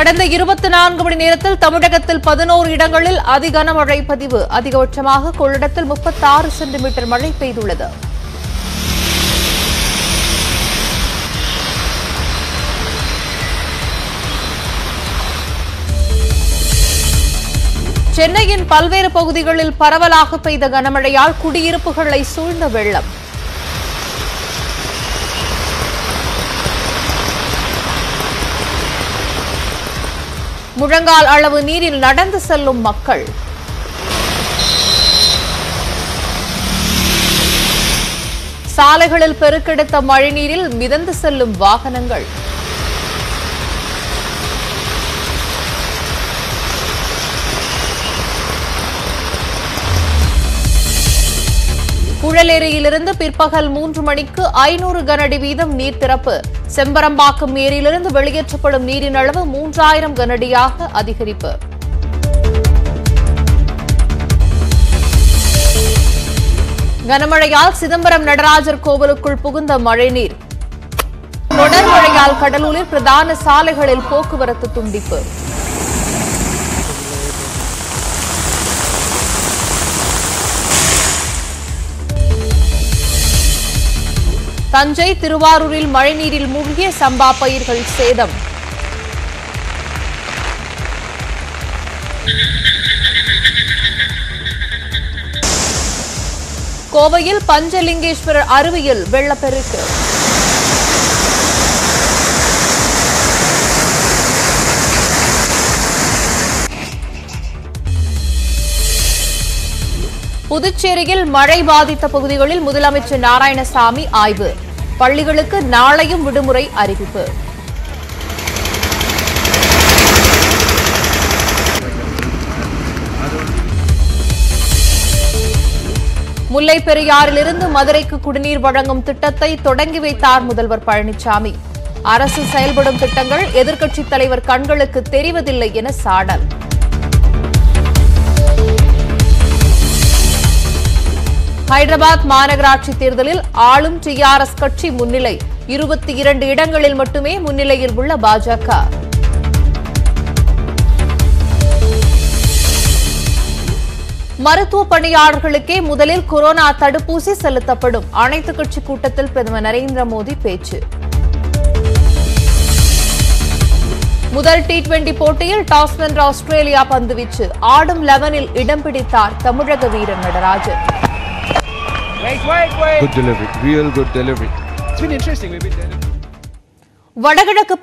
கடந்த இருபத்தி நான்கு மணி நேரத்தில் தமிழகத்தில் பதினோரு இடங்களில் அதி கனமழை பதிவு. அதிகபட்சமாக கொள்ளிடத்தில் முப்பத்தாறு சென்டிமீட்டர் மழை பெய்துள்ளது. சென்னையின் பல்வேறு பகுதிகளில் பரவலாக பெய்த கனமழையால் குடியிருப்புகளை சூழ்ந்த வெள்ளம். முழங்கால் அளவு நீரில் நடந்து செல்லும் மக்கள். சாலைகளில் பெருக்கெடுத்த மழைநீரில் மிதந்து செல்லும் வாகனங்கள். புழலேரியிலிருந்து பிற்பகல் மூன்று மணிக்கு ஐநூறு கனஅடி வீதம் நீர் திறப்பு. செம்பரம்பாக்கம் ஏரியிலிருந்து வெளியேற்றப்படும் நீரின் அளவு மூன்றாயிரம் கனஅடியாக அதிகரிப்பு. கனமழையால் சிதம்பரம் நடராஜர் கோவிலுக்குள் புகுந்த மழைநீர். தொடர் மழையால் கடலூரில் பிரதான சாலைகளில் போக்குவரத்து துண்டிப்பு. தஞ்சை திருவாரூரில் மழைநீரில் மூழ்கிய சம்பா பயிர்கள் சேதம். கோவையில் பஞ்சலிங்கேஸ்வரர் அருவியில் வெள்ளப்பெருக்கு. புதுச்சேரியில் மழை பாதித்த பகுதிகளில் முதலமைச்சர் நாராயணசாமி ஆய்வு. பள்ளிகளுக்கு நாளையும் விடுமுறை அறிவிப்பு. முல்லை பெரியாறிலிருந்து மதுரைக்கு குடிநீர் வழங்கும் திட்டத்தை தொடங்கி வைத்தார் முதல்வர் பழனிசாமி. அரசு செயல்படும் திட்டங்கள் எதிர்க்கட்சித் தலைவர் கண்களுக்கு தெரிவதில்லை என சாடல். ஹைதராபாத் மாநகராட்சி தேர்தலில் ஆளும் டிஆர்எஸ் கட்சி முன்னிலை. இருபத்தி இரண்டு இடங்களில் மட்டுமே முன்னிலையில் உள்ள பாஜக. மருத்துவ பணியாளர்களுக்கே முதலில் கொரோனா தடுப்பூசி செலுத்தப்படும். அனைத்துக் கட்சி கூட்டத்தில் பிரதமர் நரேந்திர மோடி பேச்சு. முதல் டி டுவெண்டி போட்டியில் டாஸ் வென்ற ஆஸ்திரேலியா பந்துவீச்சு. ஆடும் லெவனில் இடம் பிடித்தார் தமிழக வீரர் Natarajan. Wait, wait, wait. Good delivery. Real good delivery. It's been interesting. We've been there. വടകിഴക്ക്